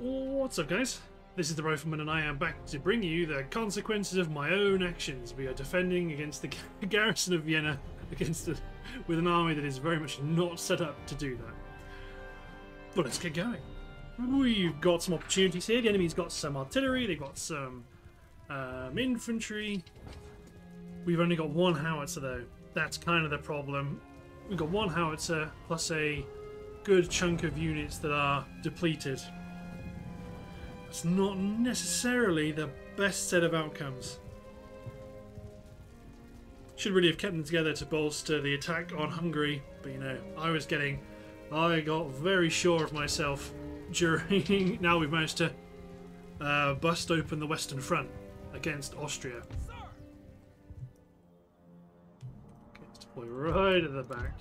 What's up, guys? This is the Rifleman, and I am back to bring you the consequences of my own actions. We are defending against the garrison of Vienna, against with an army that is very much not set up to do that. But let's get going. We've got some opportunities here. The enemy's got some artillery, they've got some um, infantry. We've only got one howitzer, though. That's kind of the problem. We've got one howitzer plus a good chunk of units that are depleted. It's not necessarily the best set of outcomes. Should really have kept them together to bolster the attack on Hungary, but you know, I was getting, I got very sure of myself during. now we've managed to uh, bust open the Western Front against Austria. Deploy right at the back.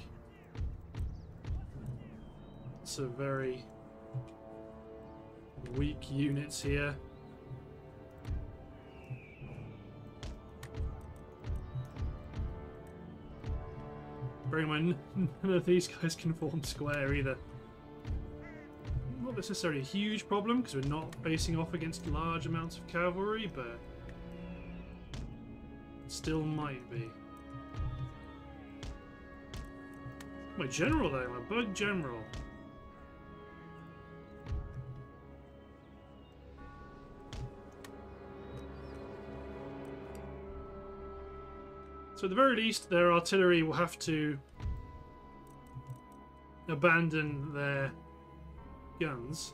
It's a very weak units here. Bearing in none of these guys can form square either. Not necessarily a huge problem because we're not facing off against large amounts of cavalry, but still might be. My general though, my bug general. So at the very least, their artillery will have to abandon their guns.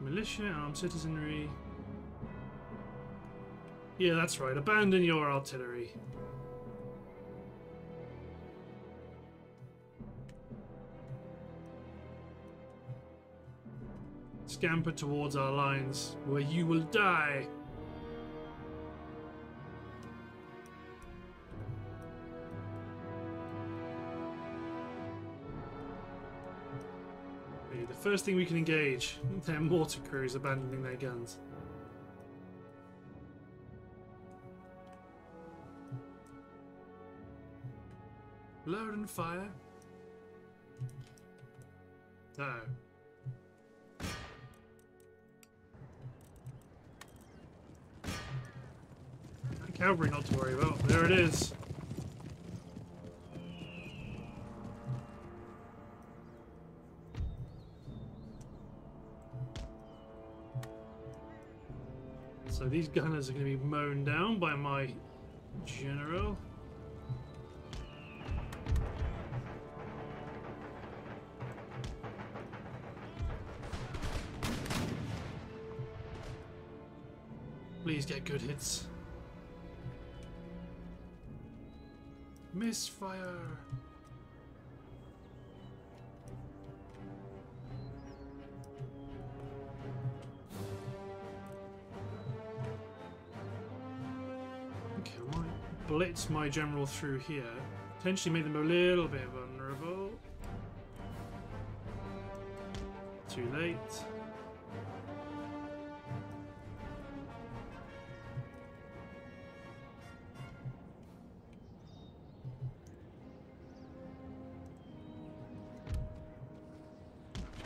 Militia, armed citizenry. Yeah, that's right. Abandon your artillery. Scamper towards our lines, where you will die. First thing we can engage, their mortar crews abandoning their guns. Load and fire. No. Cavalry not to worry about. There it is. So these gunners are going to be mown down by my general. Please get good hits. Misfire. Blitz my general through here. Potentially make them a little bit vulnerable. Too late.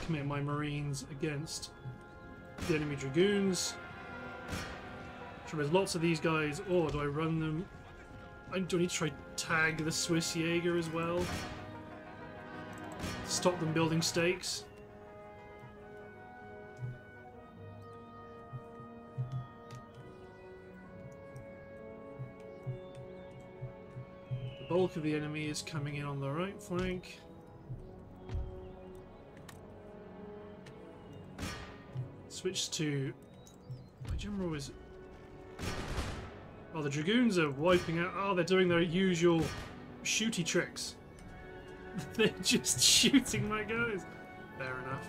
Commit my marines against the enemy dragoons. So there's lots of these guys, or do I run them I do need to try tag the Swiss Jaeger as well. Stop them building stakes. The bulk of the enemy is coming in on the right flank. Switch to... My general is Oh, the Dragoons are wiping out. Oh, they're doing their usual shooty tricks. they're just shooting my guys. Fair enough.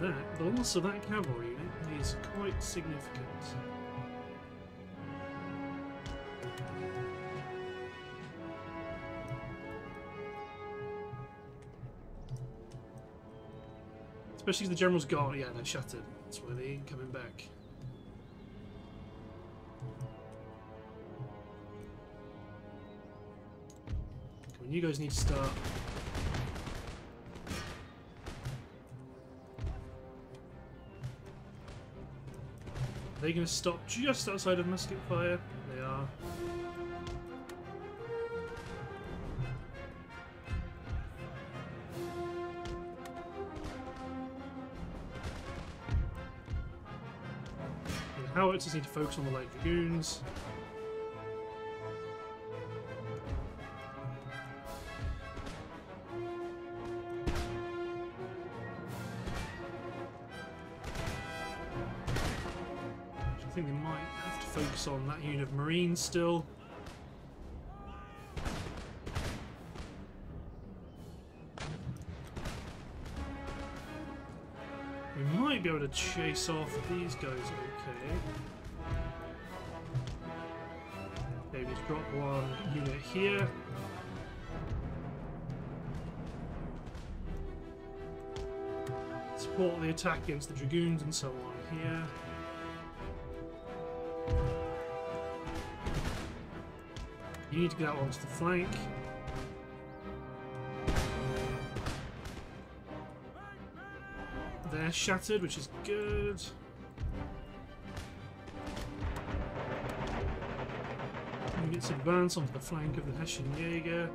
That, the loss of that cavalry unit is quite significant. Especially if the general's gone. Yeah, they're shattered. That's why they ain't coming back. you guys need to start. Are they going to stop just outside of musket fire? The howitzers need to focus on the light dragoons. I think they might have to focus on that unit of marines still. To chase off these guys okay. Maybe drop one unit here. Support the attack against the dragoons and so on here. You need to get out onto the flank. They're shattered, which is good. Units advance onto the flank of the Hessian Jaeger.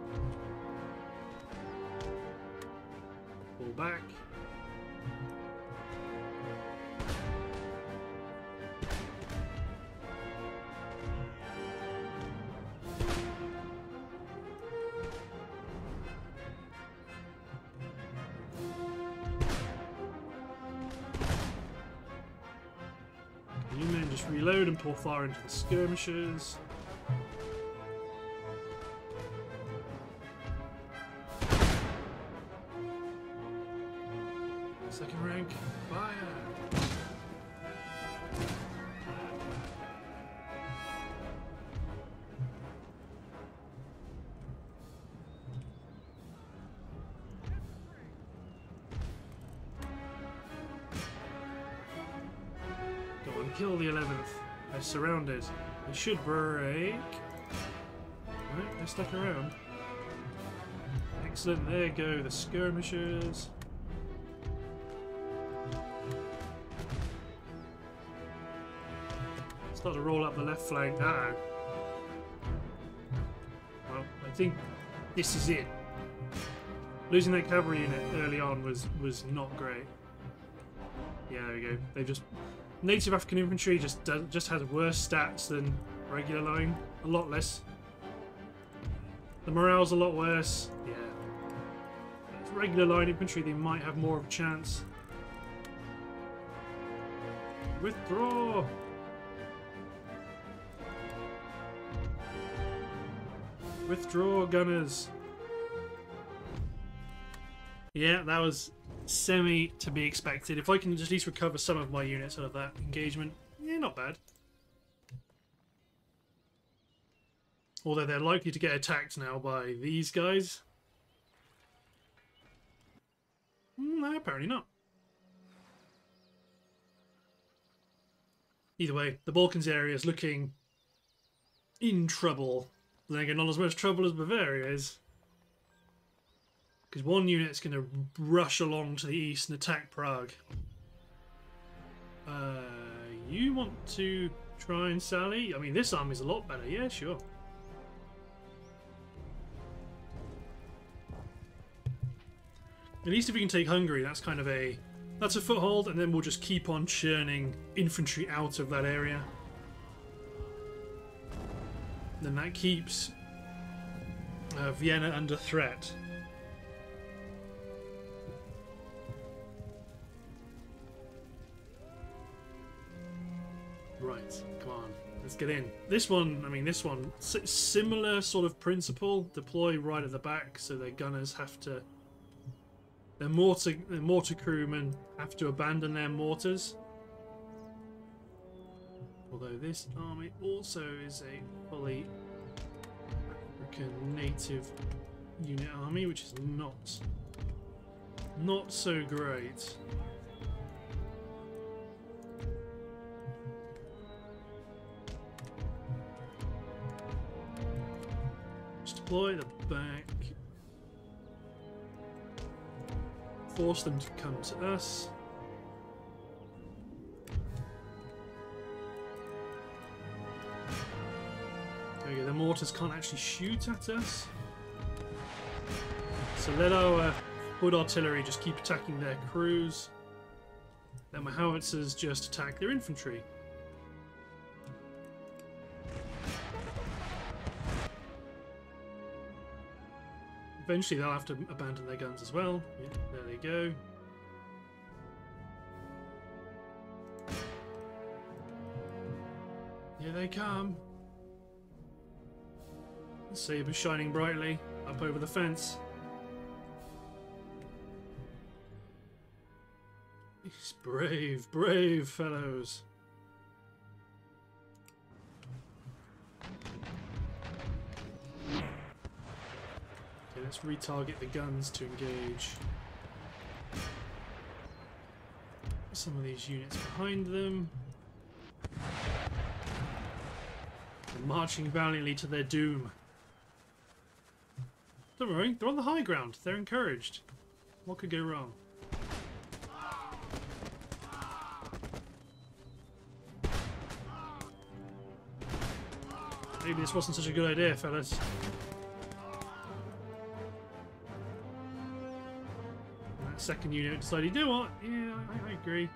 Fire into the skirmishers. Should break. Right, they're stuck around. Excellent, there go the skirmishers. Start to roll up the left flank. Uh -oh. Well, I think this is it. Losing that cavalry unit early on was was not great. Yeah, there we go. They just native African infantry just does, just has worse stats than regular line. A lot less. The morale's a lot worse. Yeah. Regular line infantry, they might have more of a chance. Withdraw! Withdraw, gunners! Yeah, that was semi to be expected. If I can at least recover some of my units out of that engagement, yeah, not bad. Although they're likely to get attacked now by these guys. Mm, No, apparently not. Either way, the Balkans area is looking in trouble. Then again, not as much trouble as Bavaria is. Because one unit's going to rush along to the east and attack Prague. Uh, you want to try and sally? I mean, this army's a lot better. Yeah, sure. At least if we can take Hungary, that's kind of a... That's a foothold, and then we'll just keep on churning infantry out of that area. Then that keeps uh, Vienna under threat. Right, come on, let's get in. This one, I mean, this one, similar sort of principle. Deploy right at the back, so their gunners have to. Their mortar, their mortar crewmen have to abandon their mortars. Although this army also is a fully African native unit army, which is not not so great. Deploy the back force them to come to us. Go, the mortars can't actually shoot at us. So let our uh, hood artillery just keep attacking their crews. Let my howitzers just attack their infantry. Eventually they'll have to abandon their guns as well. Yeah, there they go. Here they come. The saber shining brightly up over the fence. These brave, brave fellows. Let's retarget the guns to engage some of these units behind them. They're marching valiantly to their doom. Don't worry, they're on the high ground. They're encouraged. What could go wrong? Maybe this wasn't such a good idea, fellas. Second unit decided, you know what? Yeah, I, I agree.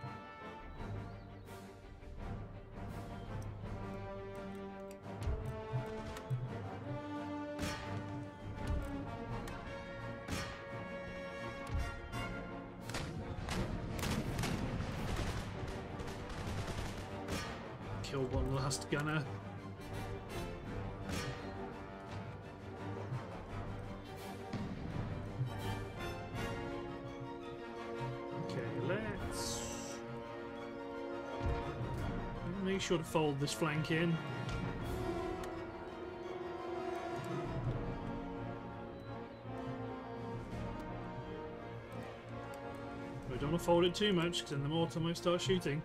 To fold this flank in. We don't want to fold it too much because then the mortar might start shooting.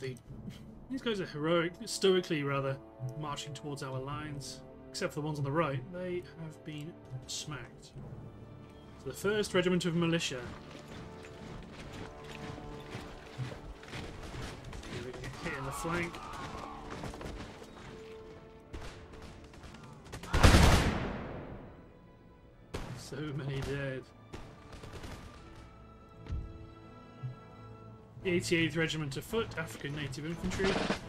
The these guys are heroic, stoically rather, marching towards our lines. Except for the ones on the right, they have been smacked. So the 1st Regiment of Militia flank. So many dead. The 88th Regiment of Foot, African Native Infantry.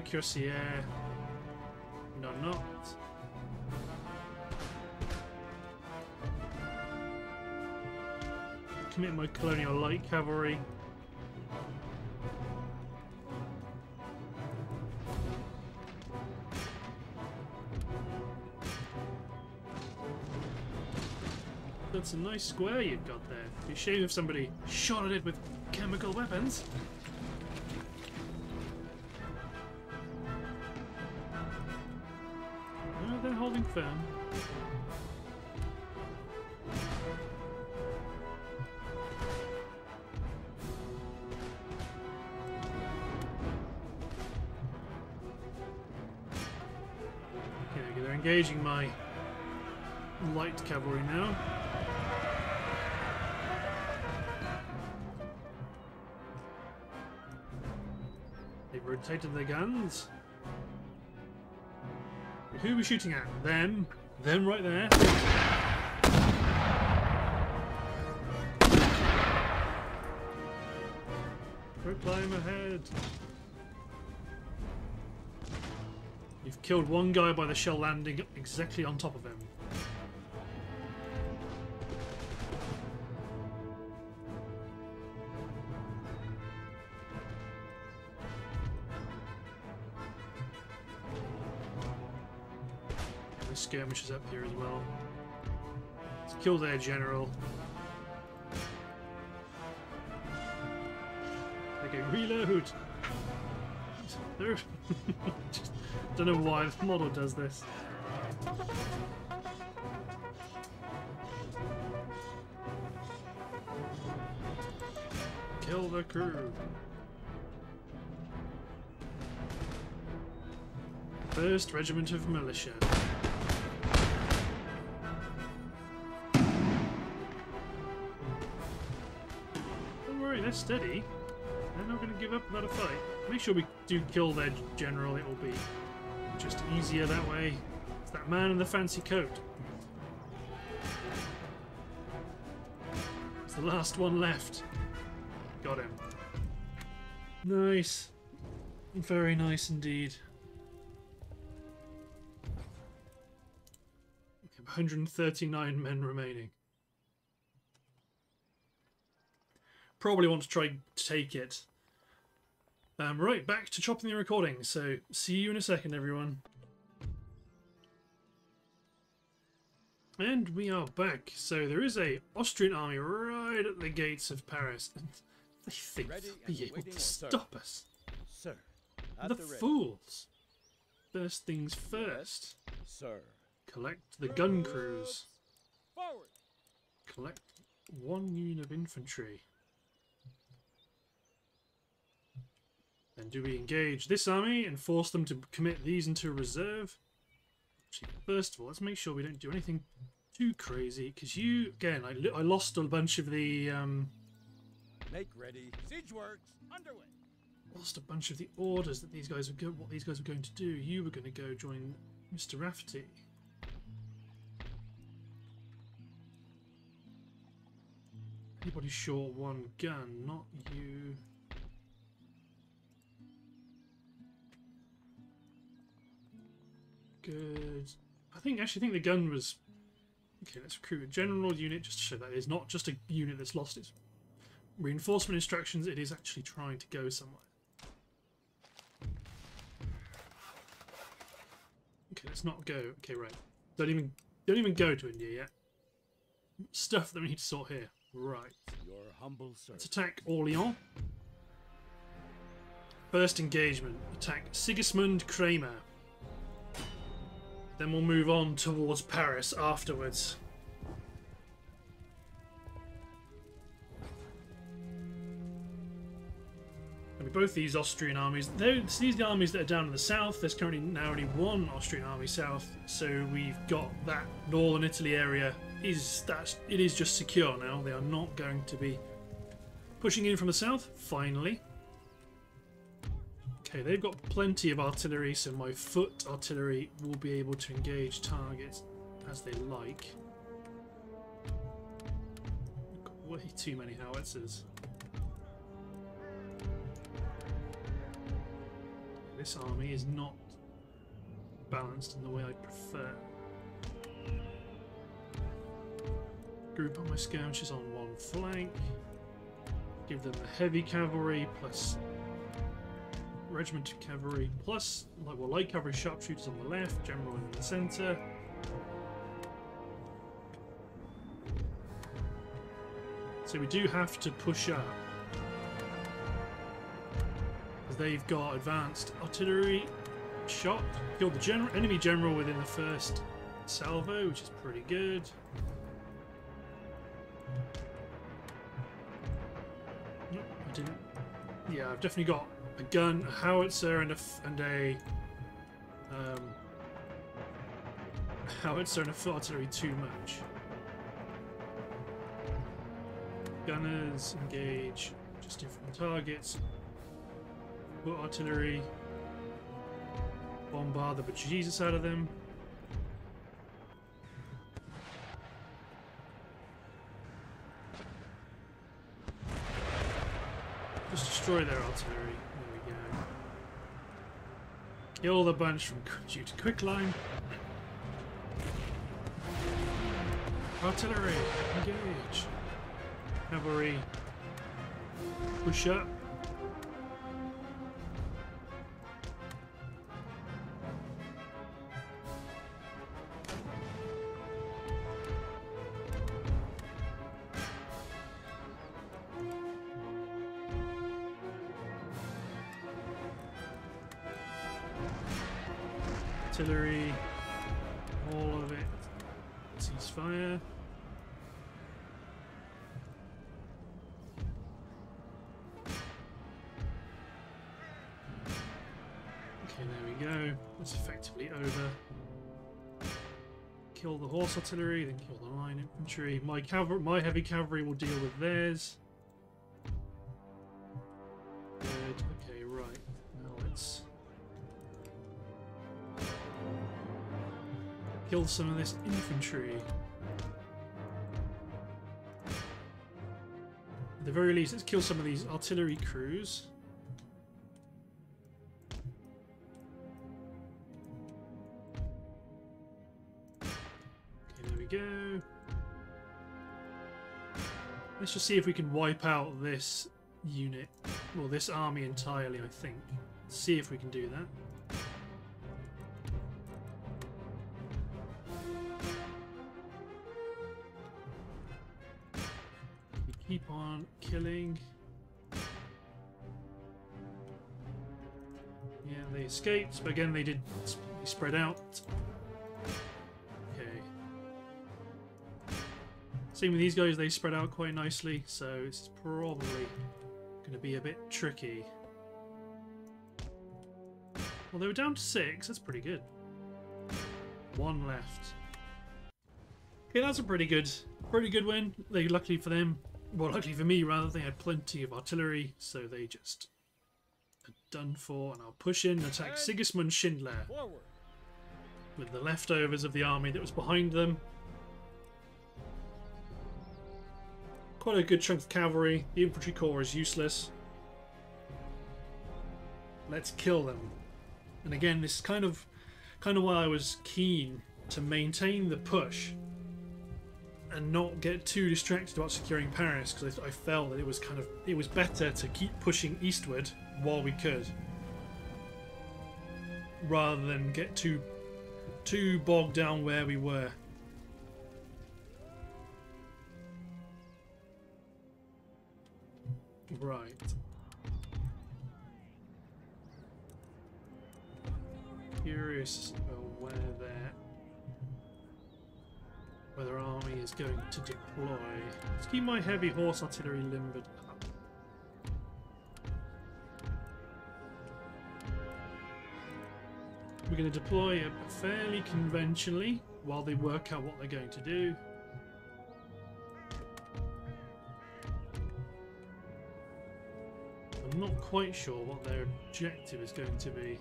Cuirassier. No, not. Commit my colonial light cavalry. That's a nice square you've got there. Be shame if somebody shot at it with chemical weapons. Firm. Okay, they're engaging my light cavalry now. They've rotated their guns. Who are we shooting at? Them. Them right there. Proclaim ahead. You've killed one guy by the shell landing exactly on top of him. definitely up here as well. Let's kill their general. Okay, reload! Just don't know why this model does this. Kill the crew. First regiment of militia. They're steady. They're not going to give up another fight. Make sure we do kill their general, it will be just easier that way. It's that man in the fancy coat. It's the last one left. Got him. Nice. Very nice indeed. 139 men remaining. Probably want to try to take it. Um, right, back to chopping the recording. So, see you in a second, everyone. And we are back. So there is a Austrian army right at the gates of Paris. And they think Ready they'll be able to sir. stop us. Sir. The the fools. First things first. Sir. Collect the gun crews. Forward. Collect one unit of infantry. Then do we engage this army and force them to commit these into reserve? Actually, first of all, let's make sure we don't do anything too crazy, because you, again, I, I lost a bunch of the, um, Make ready. Siege works underway. lost a bunch of the orders that these guys were go- what these guys were going to do. You were going to go join Mr. Rafferty. Anybody short one gun, not you. Good. I think actually think the gun was okay. Let's recruit a general unit just to show that it's not just a unit that's lost its reinforcement instructions. It is actually trying to go somewhere. Okay, let's not go. Okay, right. Don't even don't even go to India yet. Stuff that we need to sort here. Right. Your humble Let's attack Orleans. First engagement. Attack Sigismund Kramer. Then we'll move on towards Paris afterwards. I mean, both these Austrian armies, they're- these are the armies that are down in the south. There's currently now only one Austrian army south, so we've got that northern Italy area. Is that it is just secure now? They are not going to be pushing in from the south. Finally, okay, they've got plenty of artillery, so my foot artillery will be able to engage targets as they like. Way too many howitzers. This army is not balanced in the way I prefer. Group up my skirmishers on one flank. Give them the heavy cavalry plus regiment cavalry plus like well light cavalry sharpshooters on the left, general in the centre. So we do have to push up. They've got advanced artillery shot. Killed the general, enemy general within the first salvo, which is pretty good. Nope, I didn't. Yeah, I've definitely got a gun, a howitzer, and a and a um, howitzer and a artillery too much. Gunners engage just different targets. Foot artillery. Bombard the bejesus out of them. Just destroy their artillery. Kill the bunch from due to quicklime. Artillery, engage. Cavalry, push up. Horse artillery, then kill the line infantry. My cavalry, my heavy cavalry will deal with theirs. Good. Okay, right. Now let's kill some of this infantry. At the very least, let's kill some of these artillery crews. Let's just see if we can wipe out this unit, well, this army entirely, I think. See if we can do that. We keep on killing. Yeah, they escaped, but again, they did spread out. Same with these guys, they spread out quite nicely, so it's probably going to be a bit tricky. Well, they were down to six, that's pretty good. One left. Okay, that's a pretty good, pretty good win. They luckily for them, well, luckily for me rather, they had plenty of artillery, so they just are done for. And I'll push in and attack Sigismund Schindler with the leftovers of the army that was behind them. Quite a good chunk of cavalry. The infantry corps is useless. Let's kill them. And again, this is kind of, kind of why I was keen to maintain the push and not get too distracted about securing Paris because I, I felt that it was kind of it was better to keep pushing eastward while we could, rather than get too too bogged down where we were. Right. Curious where their where their army is going to deploy. Let's keep my heavy horse artillery limbered up. We're going to deploy it fairly conventionally while they work out what they're going to do. I'm not quite sure what their objective is going to be.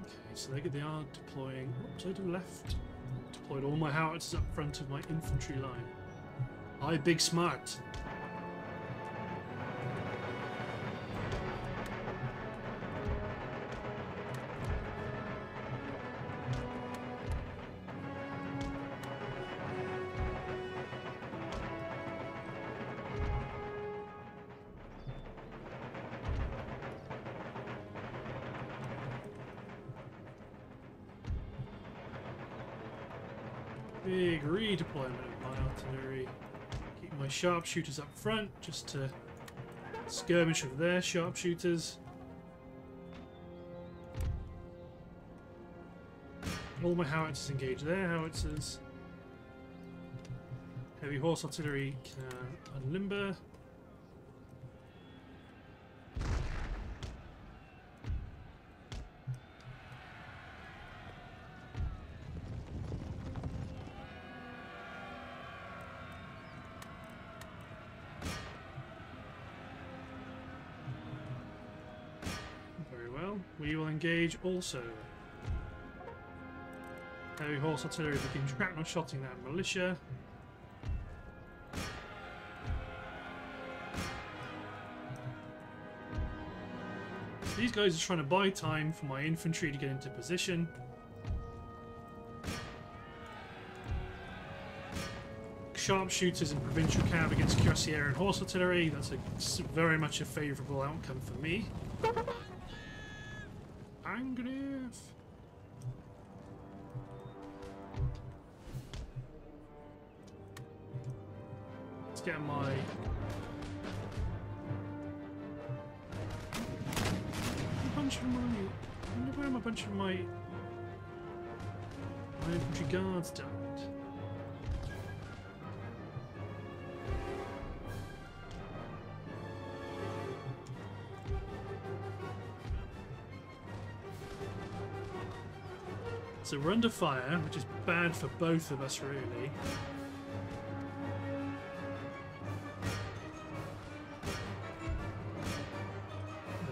Okay, so they, they are deploying. Did I do left? Deployed all my howitzers up front of my infantry line. I big smart. Sharpshooters up front just to skirmish with their sharpshooters. All my howitzers engage their howitzers. Heavy horse artillery uh, can unlimber. Also. Heavy horse artillery begin shrapnel shotting that militia. These guys are trying to buy time for my infantry to get into position. Sharpshooters and provincial cav against cuirassier and horse artillery. That's a, very much a favourable outcome for me. So we're under fire, which is bad for both of us, really.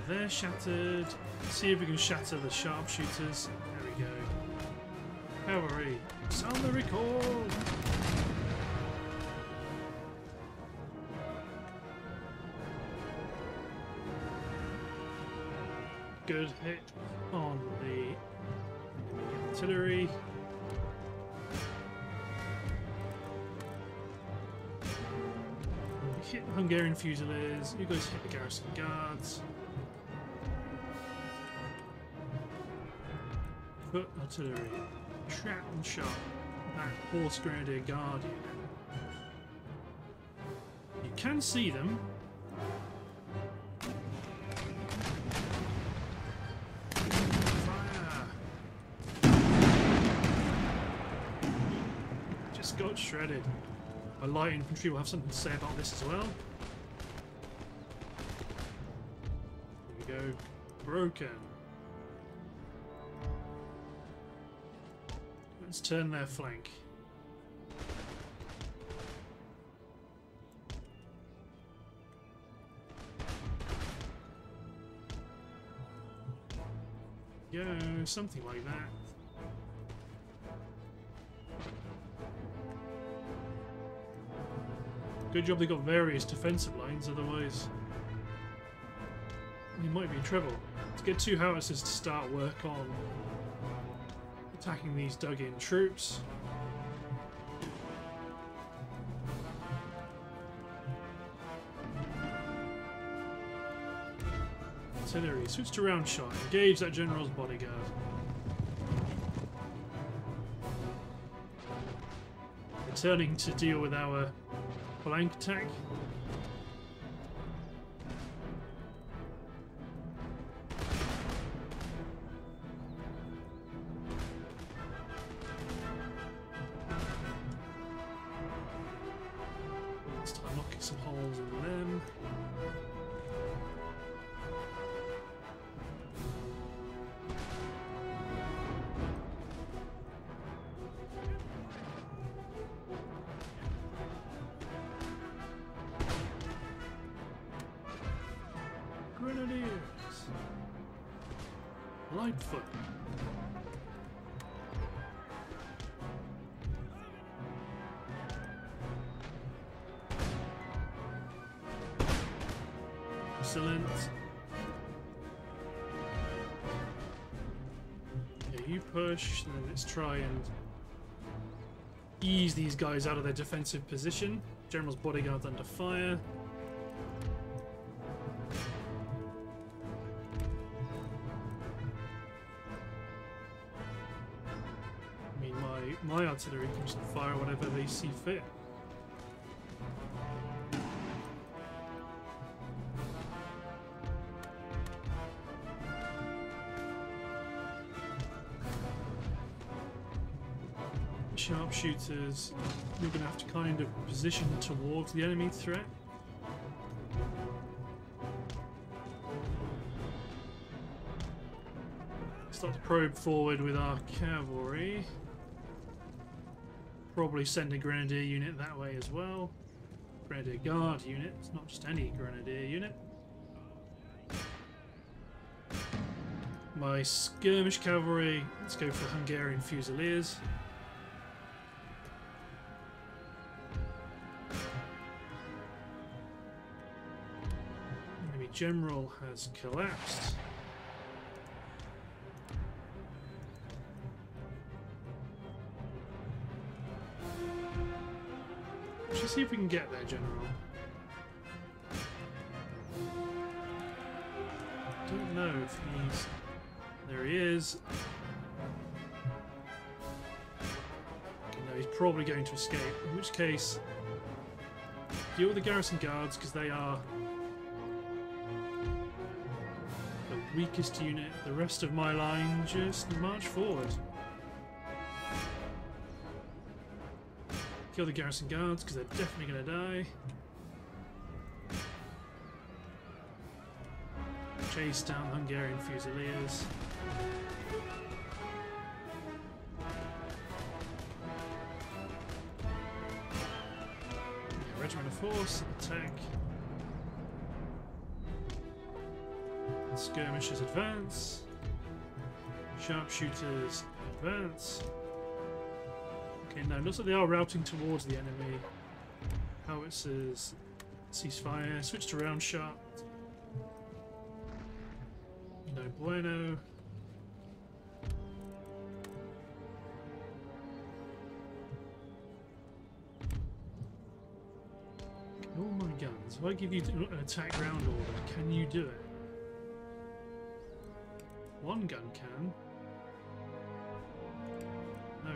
They're shattered. See if we can shatter the sharpshooters. There we go. Cavalry, sound the recall! Good hit on Hungarian Fusiliers. You guys hit the garrison guards. Foot artillery. Trap and shot. That horse grenadier guard unit. You can see them. Light infantry will have something to say about this as well. Here we go. Broken. Let's turn their flank. Go, something like that. Good job they got various defensive lines, otherwise we might be in trouble. To get two howitzers to start work on attacking these dug-in troops. Artillery, switch to round shot. Engage that general's bodyguard. Returning to deal with our flank attack. Try and ease these guys out of their defensive position. General's bodyguard's under fire. I mean, my, my artillery can just fire whatever they see fit. Sharpshooters, you're going to have to kind of position towards the enemy threat. Start to probe forward with our cavalry. Probably send a grenadier unit that way as well. Grenadier guard unit, it's not just any grenadier unit. My skirmish cavalry, let's go for Hungarian Fusiliers. General has collapsed. Let's see if we can get there, General. Don't know if he's... There he is. Okay, no, he's probably going to escape. In which case, deal with the garrison guards because they are weakest unit. The rest of my line just march forward. Kill the garrison guards, because they're definitely going to die. Chase down Hungarian fusiliers. Regiment of Force, attack. Skirmishers advance. Sharpshooters advance. Okay, now looks like they are routing towards the enemy. Howitzers ceasefire. Switch to round shot. No bueno. All my guns. If I give you an attack round order, can you do it? One gun can. No,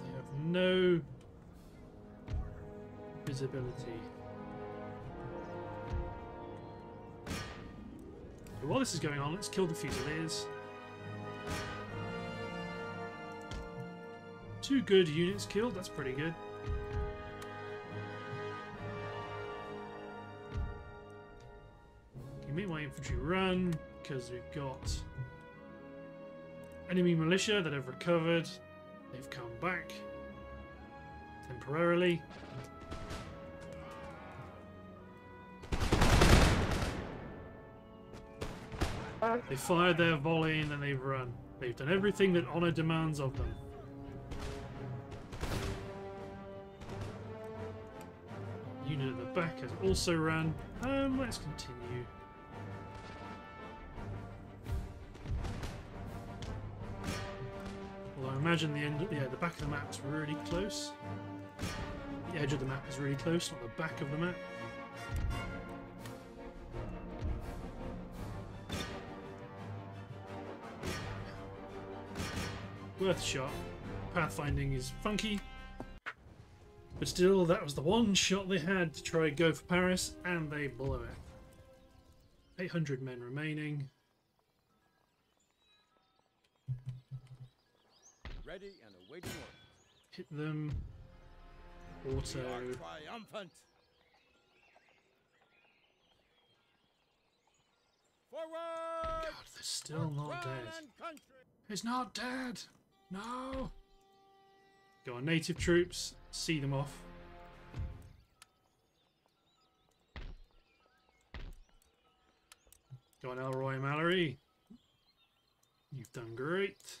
they have no visibility. But while this is going on, let's kill the Fusiliers. Two good units killed, that's pretty good. Okay, my infantry run, because we've got enemy militia that have recovered. They've come back temporarily. They fired their volley and then they've run. They've done everything that honor demands of them. Unit at the back has also run. Um, let's continue. Imagine the end, yeah, the back of the map's really close. The edge of the map is really close, not the back of the map. Worth a shot. Pathfinding is funky. But still, that was the one shot they had to try go for Paris, and they blew it. 800 men remaining. Ready and awaiting orders. Hit them. Auto. We are triumphant. Forward! God, they're still not dead. He's not dead. No. Go on, native troops. See them off. Go on, Elroy Mallory. You've done great.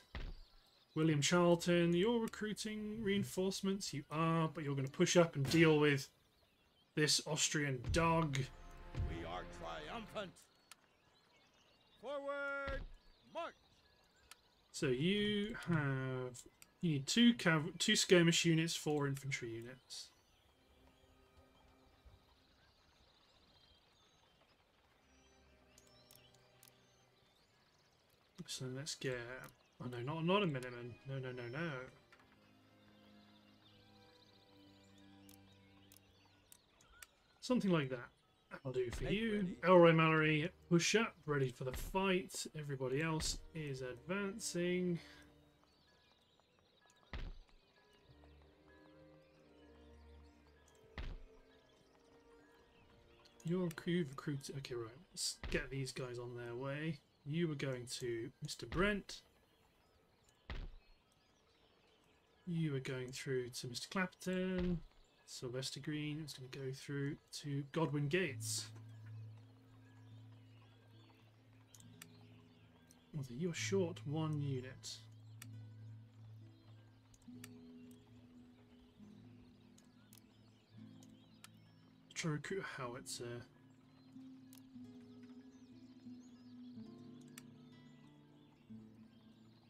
William Charlton, you're recruiting reinforcements. You are, but you're going to push up and deal with this Austrian dog. We are triumphant. Forward! March! So you have you need two two skirmish units, four infantry units. So let's get oh no not not a Minuteman. No no no no. Something like that. I'll do for you. Elroy Mallory, push up, ready for the fight. Everybody else is advancing. Your crew recruited. Okay, right. Let's get these guys on their way. You were going to Mr. Brent. You are going through to Mr. Clapton. Sylvester Green is going to go through to Godwin Gates. You're short one unit. Try to recruit a howitzer.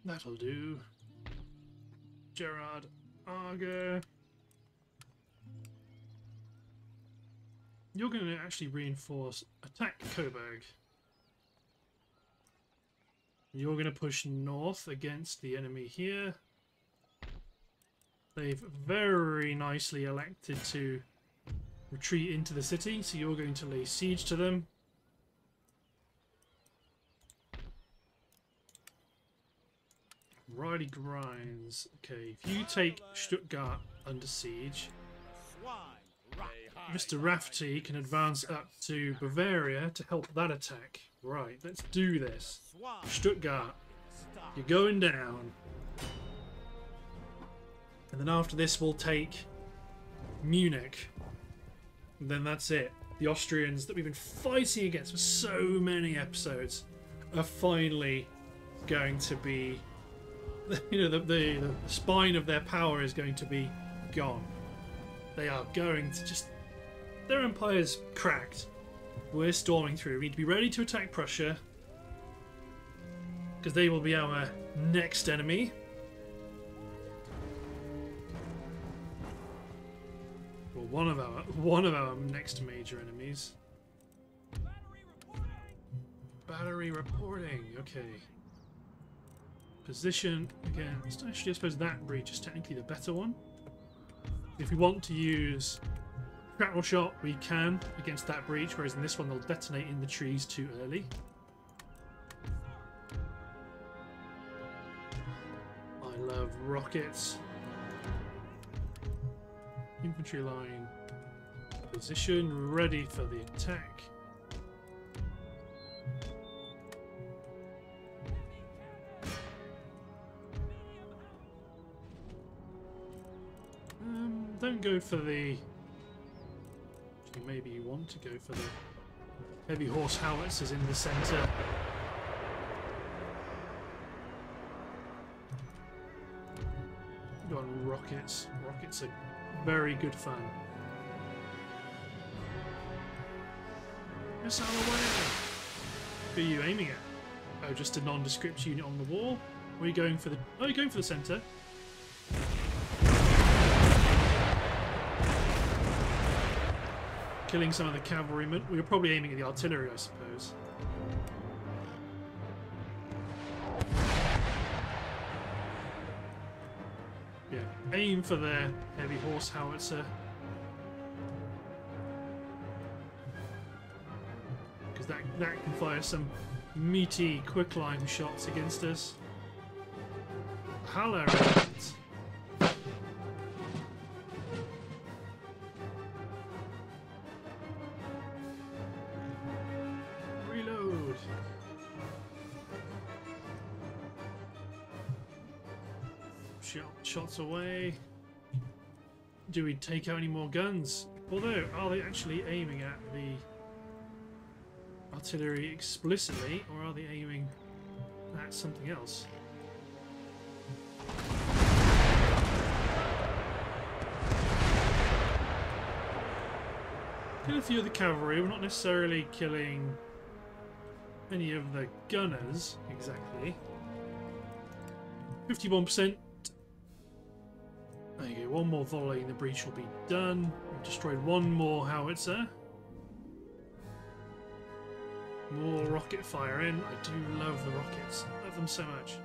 That'll do. Gerard Arger. You're going to actually reinforce attack Coburg. You're going to push north against the enemy here. They've very nicely elected to retreat into the city, so you're going to lay siege to them. Riley Grinds. Okay, if you take Stuttgart under siege, Mr. Rafty can advance up to Bavaria to help that attack. Right, let's do this. Stuttgart, you're going down. And then after this, we'll take Munich. then that's it. The Austrians that we've been fighting against for so many episodes are finally going to be, you know, the, the, the spine of their power is going to be gone. They are going to just. Their empire's cracked. We're storming through. We need to be ready to attack Prussia. Because they will be our next enemy. Well, one of our one of our next major enemies. Battery reporting. Okay. Position against. Actually, I suppose that breach is technically the better one. If we want to use shrapnel shot, we can against that breach, whereas in this one they'll detonate in the trees too early. I love rockets. Infantry line position, ready for the attack. Don't go for the. Actually, maybe you want to go for the heavy horse howitzers in the centre. Go on rockets. Rockets are very good fun. Missile away! Who are you aiming at? Oh, just a nondescript unit on the wall? Or are you going for the... Oh, you're going for the centre. Killing some of the cavalrymen. We were probably aiming at the artillery, I suppose. Yeah, aim for their heavy horse howitzer. Because that, that can fire some meaty quicklime shots against us. Hello, shots away. Do we take out any more guns? Although, are they actually aiming at the artillery explicitly, or are they aiming at something else? Kill a few of the cavalry, we're not necessarily killing any of the gunners, exactly. 51%. There you go, one more volley and the breach will be done. We've destroyed one more howitzer. More rocket fire in. I do love the rockets. I love them so much.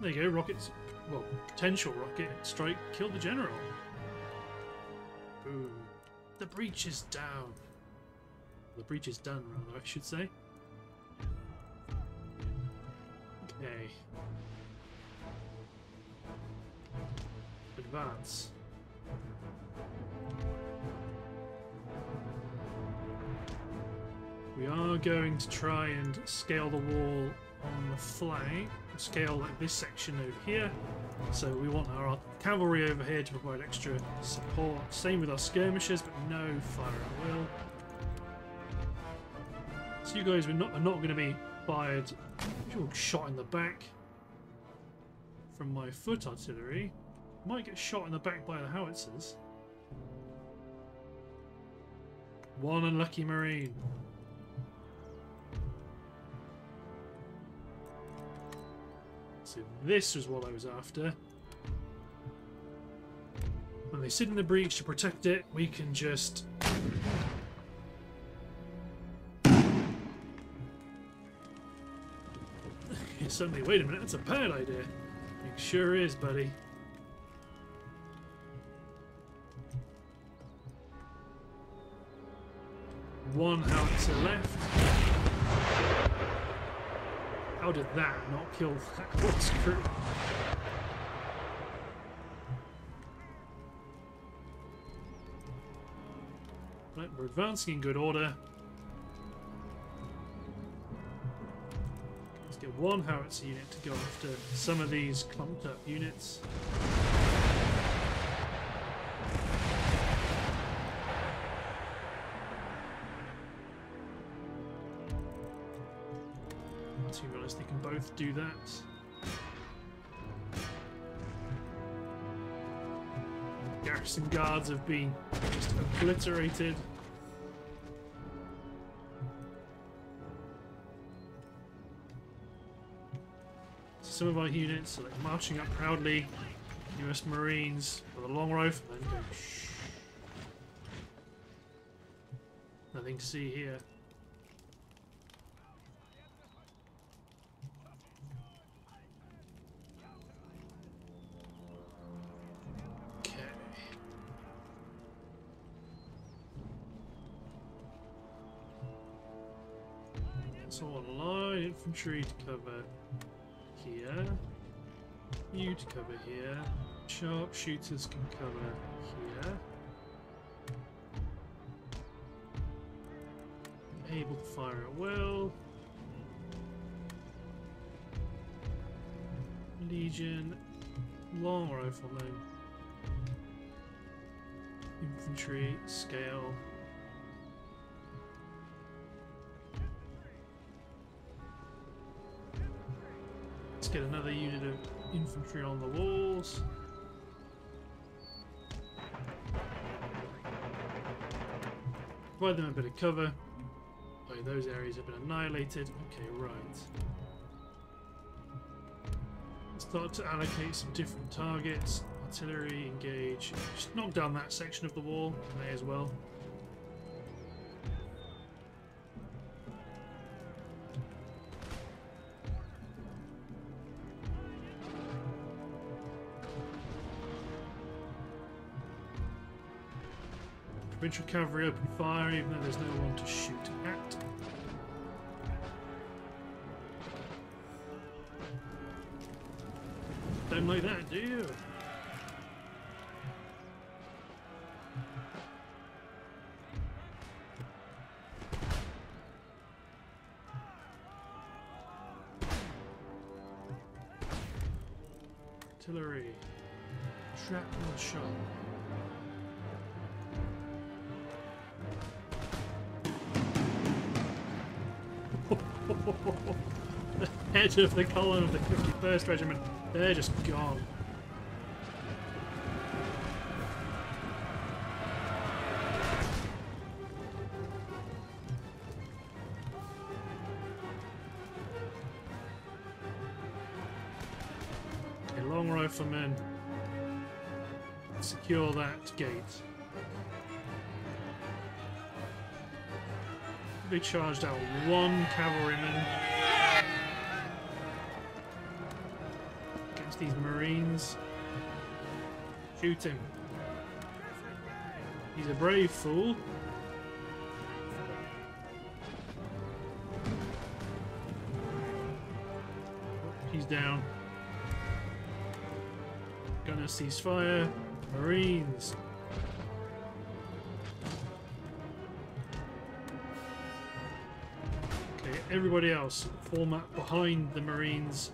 There you go, rockets. Well, potential rocket strike killed the general. Boom. The breach is down. The breach is done, rather, I should say. Okay. Advance. We are going to try and scale the wall on the flank. Scale like this section over here. So we want our cavalry over here to provide extra support. Same with our skirmishers, but no fire at will. So you guys are not, are not going to be fired shot in the back from my foot artillery. Might get shot in the back by the howitzers. One unlucky marine. So this was what I was after. When they sit in the breach to protect it, we can just... Suddenly, wait a minute, that's a bad idea. It sure is, buddy. One howitzer left. How did that not kill that horse crew? Right, we're advancing in good order. Let's get one howitzer unit to go after some of these clumped up units. Do that. Garrison guards have been just obliterated. some of our units are like marching up proudly. US Marines with a long rifle and go shh. Nothing to see here. Infantry to cover here. You to cover here. Sharpshooters can cover here. Able to fire at will. Legion. Long riflemen. Infantry. Scale. Let's get another unit of infantry on the walls. Provide them a bit of cover. Oh, those areas have been annihilated. Okay, right. Start to allocate some different targets. Artillery, engage. Just knock down that section of the wall. May as well. Provincial cavalry open fire even though there's no one to shoot at. Don't like that, do you? Head of the column of the 51st Regiment, they're just gone. Okay, long riflemen, secure that gate. They charged out one cavalryman these marines. Shoot him. He's a brave fool. He's down. Gonna cease fire. Marines, Okay, everybody else, form up behind the Marines.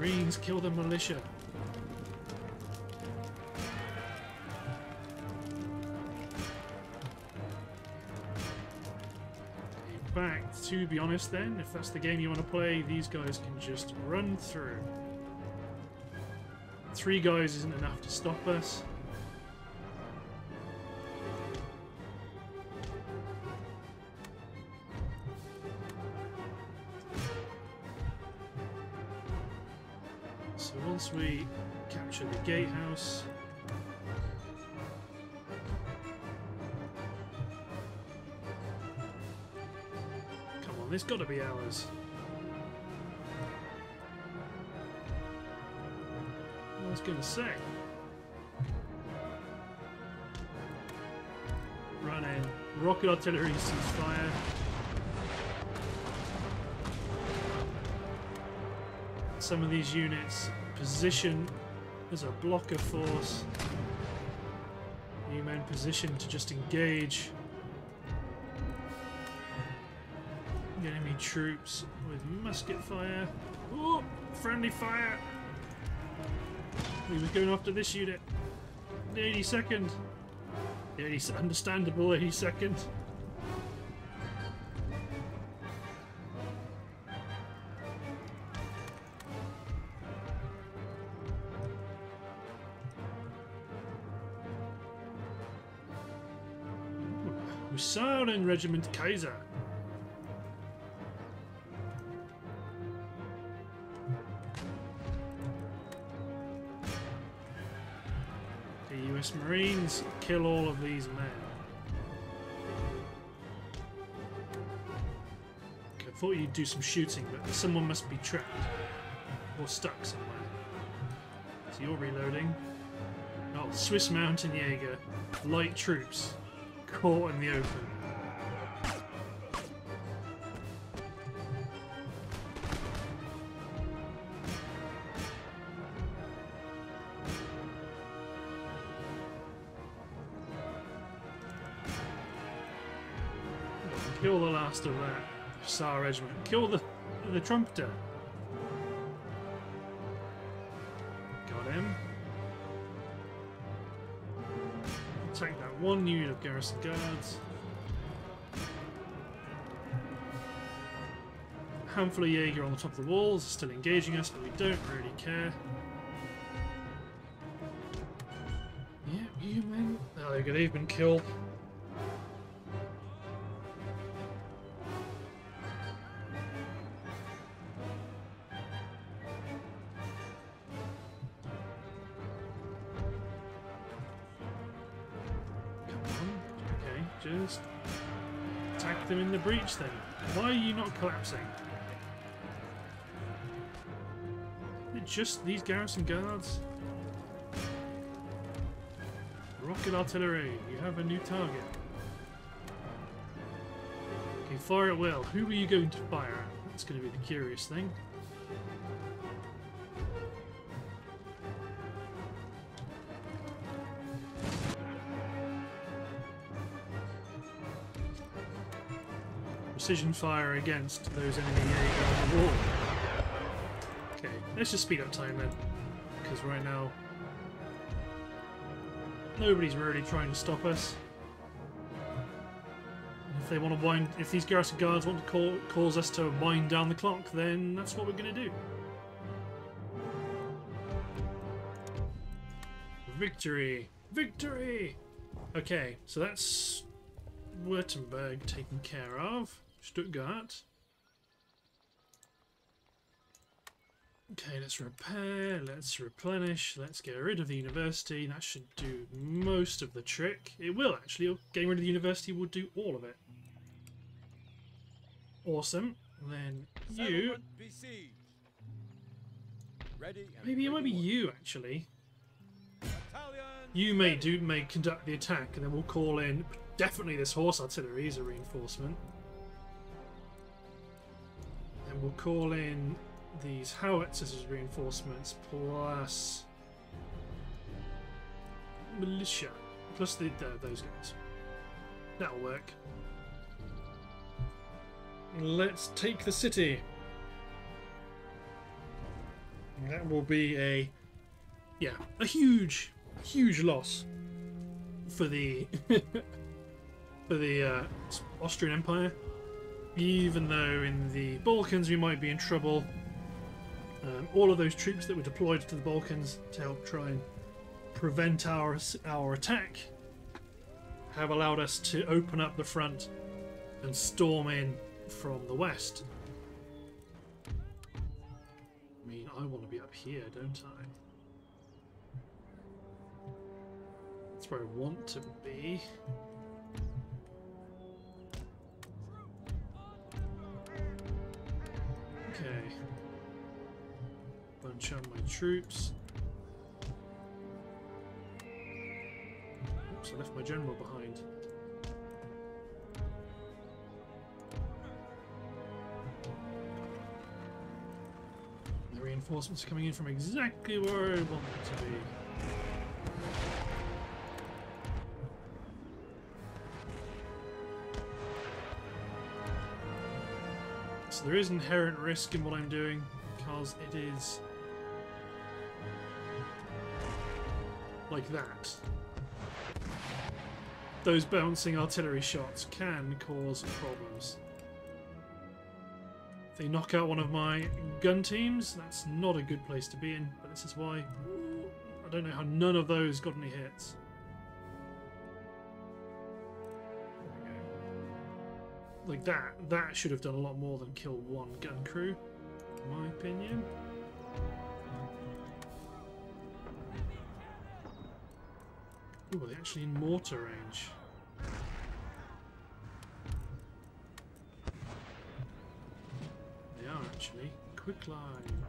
Marines, kill the militia. In fact, to be honest then, if that's the game you want to play, these guys can just run through. Three guys isn't enough to stop us. Rocket artillery cease fire. Some of these units position as a blocker force. You men position to just engage. enemy troops with musket fire. Oh, friendly fire! He was going after this unit. The 82nd. The 80, understandable 82nd. Husaren Regiment Kaiser. Kill all of these men. Okay, I thought you'd do some shooting, but someone must be trapped or stuck somewhere. So you're reloading. Oh, Swiss Mountain Jaeger, light troops, caught in the open. Hussar regiment. Kill the the trumpeter. Got him. Take that one unit of garrison guards. Handful of Jaeger on the top of the walls, still engaging us, but we don't really care. Yeah, you men. Oh, they've been killed. Then. Why are you not collapsing? Just these garrison guards? Rocket artillery, you have a new target. Okay, fire at will. Who are you going to fire at? That's going to be the curious thing. Precision fire against those enemy on the wall. Okay, let's just speed up time then. Because right now, nobody's really trying to stop us. If they want to wind, if these garrison guards want to call, cause us to wind down the clock, then that's what we're going to do. Victory! Victory! Okay, so that's Württemberg taken care of. Stuttgart. Okay, let's repair, let's replenish, let's get rid of the university. That should do most of the trick. It will actually. Getting rid of the university will do all of it. Awesome. Then you. Ready Maybe it might be you actually. You may do may conduct the attack, and then we'll call in definitely this horse artillery as a reinforcement. And we'll call in these howitzers as reinforcements, plus militia, plus the, the those guys. That'll work. Let's take the city. That will be a yeah, a huge, huge loss for the for the uh, Austrian Empire. Even though in the Balkans we might be in trouble, um, all of those troops that were deployed to the Balkans to help try and prevent our our attack have allowed us to open up the front and storm in from the west. I mean, I want to be up here, don't I? That's where I want to be. Okay. Bunch up my troops. Oops, I left my general behind. The reinforcements are coming in from exactly where I want them to be. So there is inherent risk in what I'm doing because it is like that. Those bouncing artillery shots can cause problems. If they knock out one of my gun teams, that's not a good place to be in, but this is why I don't know how none of those got any hits. Like that, that should have done a lot more than kill one gun crew, in my opinion. Ooh, are they actually in mortar range? They are actually. Quicklime.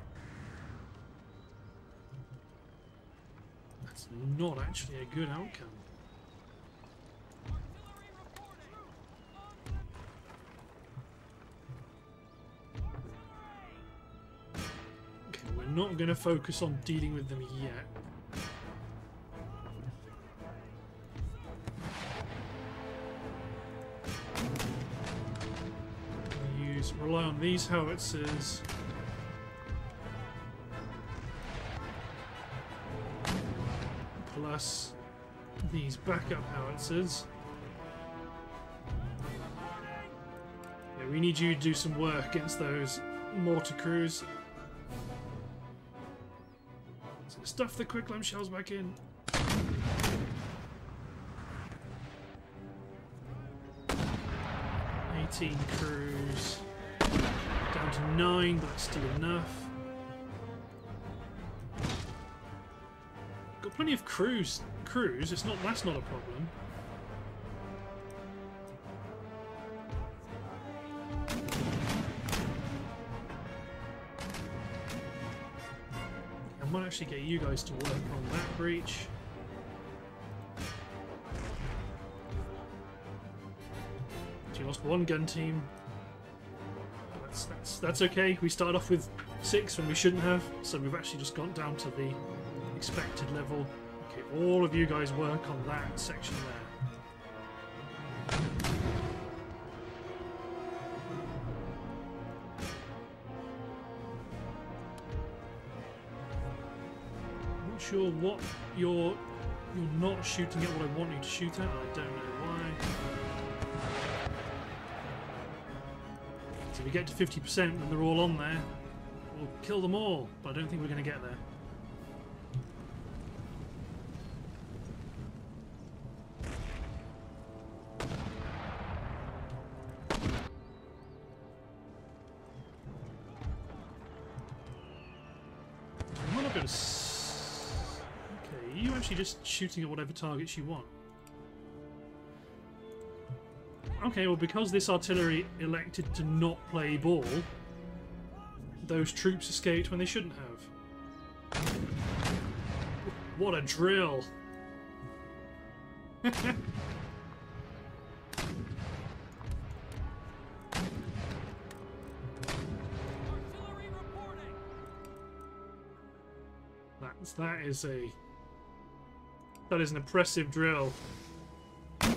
That's not actually a good outcome. We're not going to focus on dealing with them yet. Use rely on these howitzers. Plus these backup howitzers. Yeah, we need you to do some work against those mortar crews. Stuff the quicklime shells back in. Eighteen crews. Down to nine, but that's still enough. Got plenty of crews. Crews. It's not. That's not a problem. Actually get you guys to work on that breach. So you lost one gun team. That's, that's, that's okay. We started off with six when we shouldn't have, so we've actually just gone down to the expected level. Okay, all of you guys work on that section there. Sure what you're you're not shooting at what I want you to shoot at. I don't know why. So we get to 50% when they're all on there, we'll kill them all, but I don't think we're going to get there. Just shooting at whatever targets you want. Okay, well, because this artillery elected to not play ball, those troops escaped when they shouldn't have. What a drill! That's that is a that is an impressive drill. okay,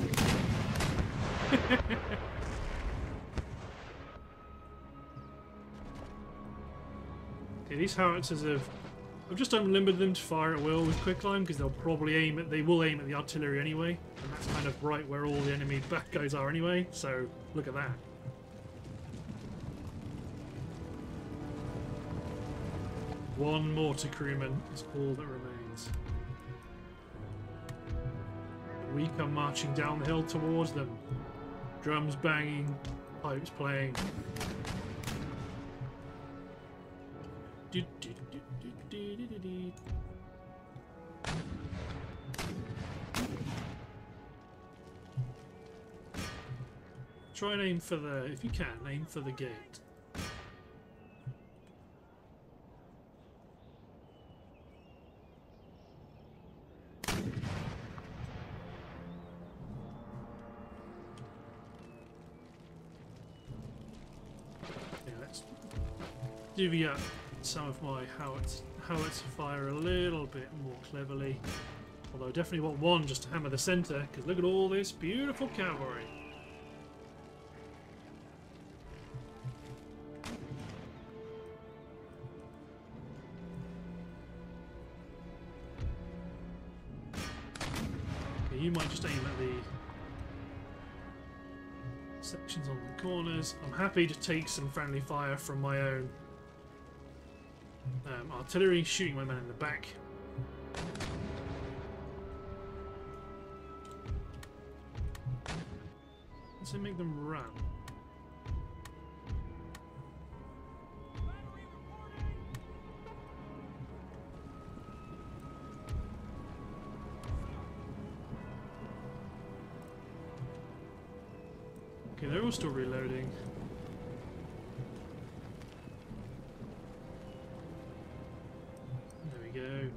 these howitzers have I've just unlimited them to fire at will with quicklime because they'll probably aim at they will aim at the artillery anyway, and that's kind of right where all the enemy back guys are anyway. So look at that. One mortar crewman is all that remains. We come marching down the hill towards them. Drums banging, pipes playing. Try and aim for the, if you can, aim for the gate. divvy up some of my howitz, howitzer fire a little bit more cleverly. Although I definitely want one just to hammer the centre, because look at all this beautiful cavalry. Okay, you might just aim at the sections on the corners. I'm happy to take some friendly fire from my own um, artillery, shooting my man in the back. It make them run? Okay, they're all still reloading.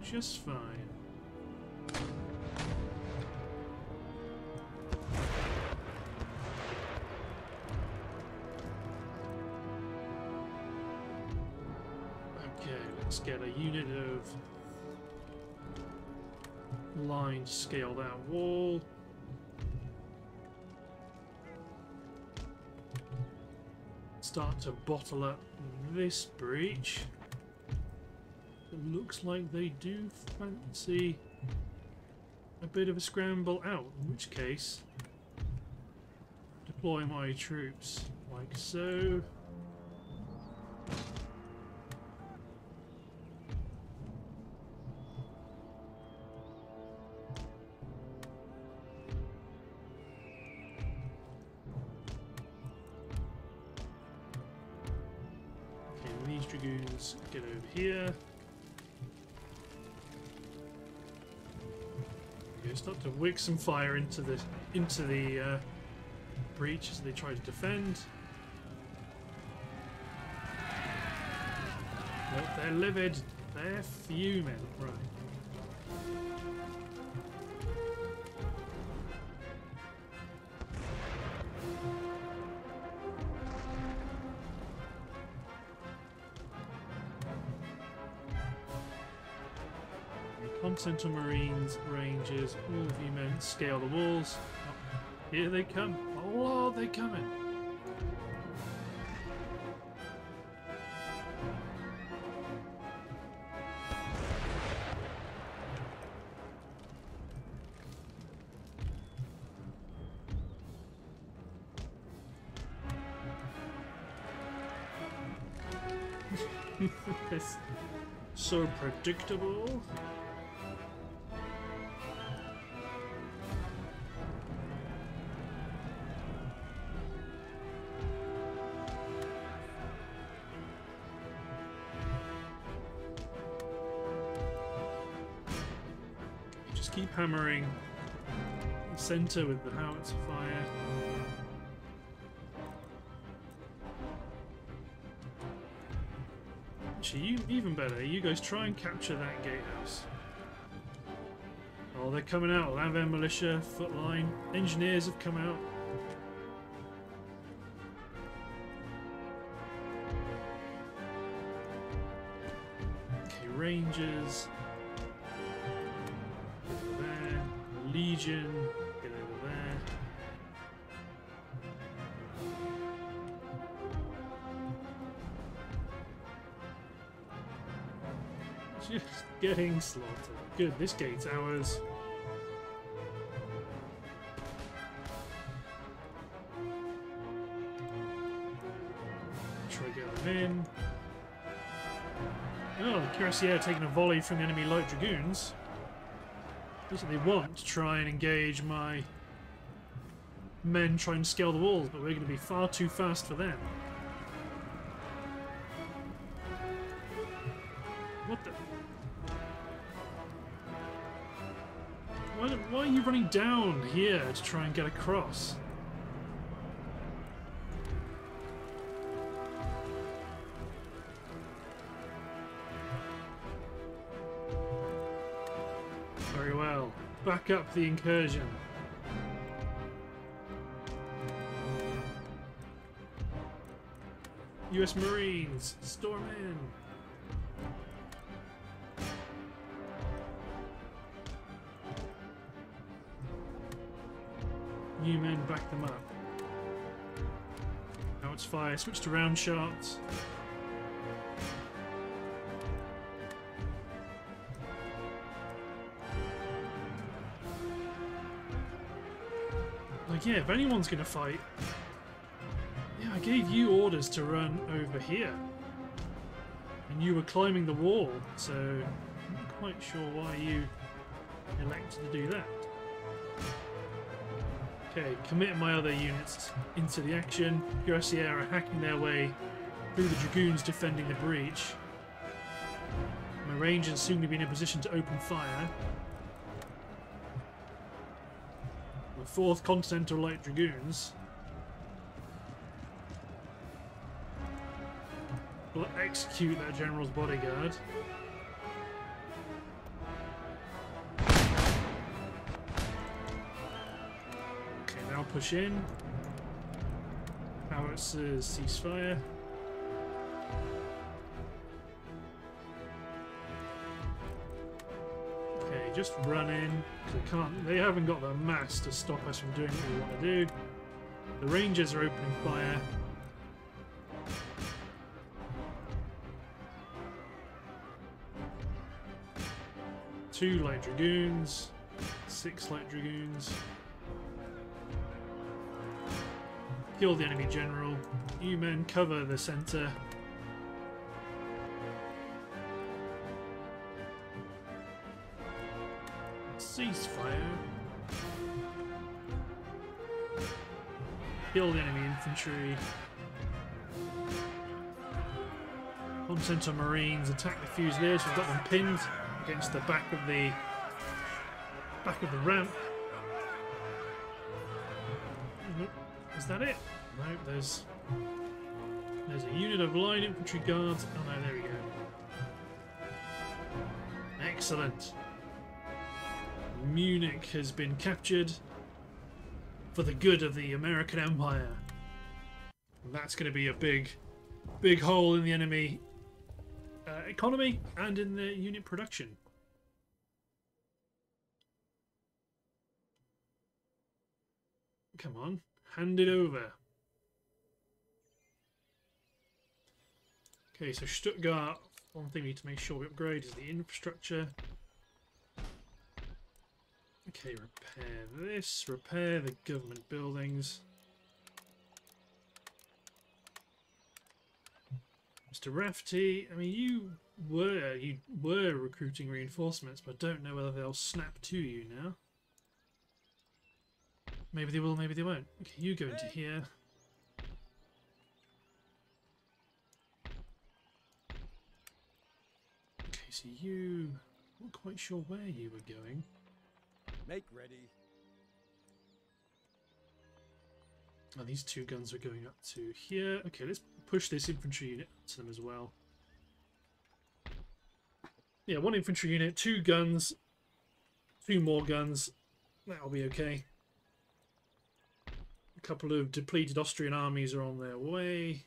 Just fine. Okay, let's get a unit of line scale that wall. Start to bottle up this breach. Looks like they do fancy a bit of a scramble out, in which case deploy my troops like so. Start to wick some fire into the into the uh, breach as they try to defend. Nope, they're livid. They're fuming. Right. Continental Marines, Rangers, all of you men, scale the walls. Oh, here they come. Oh, oh they're coming. so predictable. Hammering the center with the howitzer fire. Actually, you, even better, you guys try and capture that gatehouse. Oh, they're coming out. Landwehr Militia, Footline, Engineers have come out. Okay, Rangers. Legion. Get over there. Just getting slaughtered. Good, this gate's ours. Try in. Oh, the Cuirassier taking a volley from enemy light dragoons. They want to try and engage my men try and scale the walls, but we're going to be far too fast for them. What the? Why, why are you running down here to try and get across? Back up the incursion. US Marines, storm in. New men back them up. Now it's fire. Switch to round shots. Yeah, if anyone's going to fight... Yeah, I gave you orders to run over here. And you were climbing the wall, so I'm not quite sure why you elected to do that. Okay, commit my other units into the action. Cuirassier are hacking their way through the Dragoons defending the breach. My Rangers soon to be in a position to open fire. The 4th Continental Light Dragoons We'll execute that General's bodyguard. Okay, now push in. Howitzers ceasefire. Just run in. They can't. They haven't got the mass to stop us from doing what we want to do. The Rangers are opening fire. Two light dragoons, six light dragoons. Kill the enemy general. You men cover the center. Ceasefire. Kill the enemy infantry. Continental Marines attack the Fusiliers. We've got them pinned against the back of the back of the ramp. Is that it? No, there's there's a unit of line infantry guards. Oh no, there we go. Excellent. Munich has been captured for the good of the American Empire. And that's going to be a big, big hole in the enemy uh, economy and in the unit production. Come on, hand it over. Okay, so Stuttgart, one thing we need to make sure we upgrade is the infrastructure. Okay, repair this, repair the government buildings. Mr. Rafty, I mean, you were you were recruiting reinforcements, but I don't know whether they'll snap to you now. Maybe they will, maybe they won't. Okay, you go into here. Okay, so you... not quite sure where you were going. Make ready. Oh, these two guns are going up to here. Okay, let's push this infantry unit to them as well. Yeah, one infantry unit, two guns, two more guns. That'll be okay. A couple of depleted Austrian armies are on their way.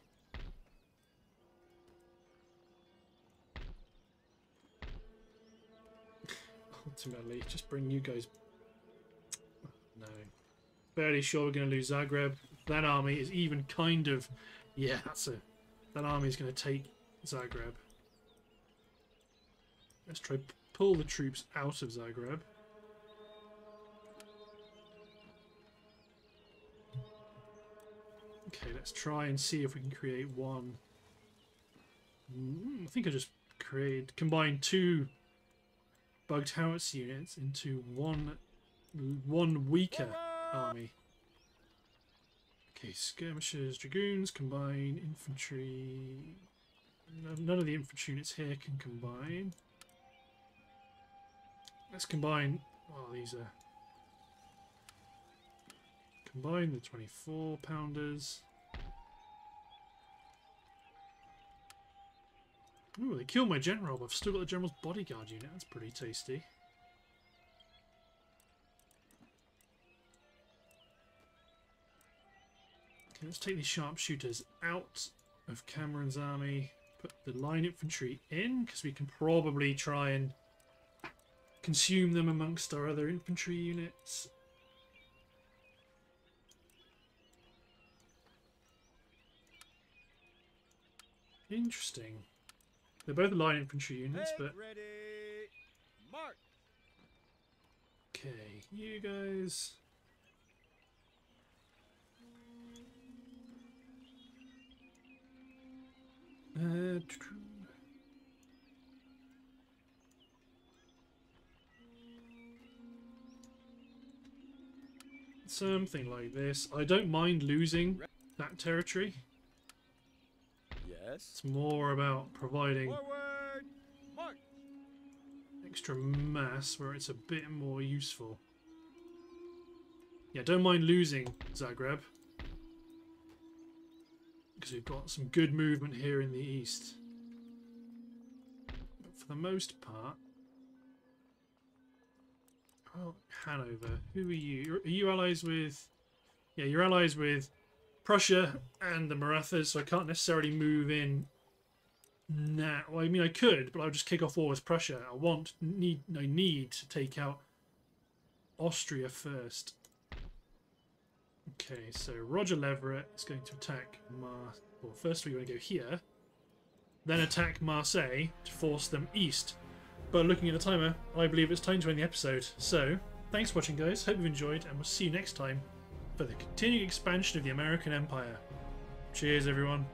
Ultimately, just bring you guys... Fairly sure we're going to lose Zagreb. That army is even kind of... Yeah, that's. That army is going to take Zagreb. Let's try pull the troops out of Zagreb. Okay, let's try and see if we can create one. Mm, I think I just create combine two bugged howitzer units into one one weaker army. Okay, skirmishers, dragoons, combine, infantry. None of the infantry units here can combine. Let's combine. Oh, these are. Combine the 24 pounders. Ooh, they killed my general, but I've still got the general's bodyguard unit. That's pretty tasty. Okay, let's take these sharpshooters out of Cameron's army. Put the line infantry in, because we can probably try and consume them amongst our other infantry units. Interesting. They're both line infantry units, but okay, you guys. Something like this. I don't mind losing that territory. Yes. It's more about providing extra mass where it's a bit more useful. Yeah, don't mind losing Zagreb. Because we've got some good movement here in the east. But for the most part... Oh, Hanover. Who are you? Are you allies with... Yeah, you're allies with Prussia and the Marathas, so I can't necessarily move in now. Well, I mean, I could, but I'll just kick off war with Prussia. I want, need, I need to take out Austria first. Okay, so Roger Leverett is going to attack Mar. Well, first we want to go here, then attack Marseille to force them east. But looking at the timer, I believe it's time to end the episode. So, thanks for watching, guys. Hope you've enjoyed, and we'll see you next time for the continued expansion of the American Empire. Cheers, everyone.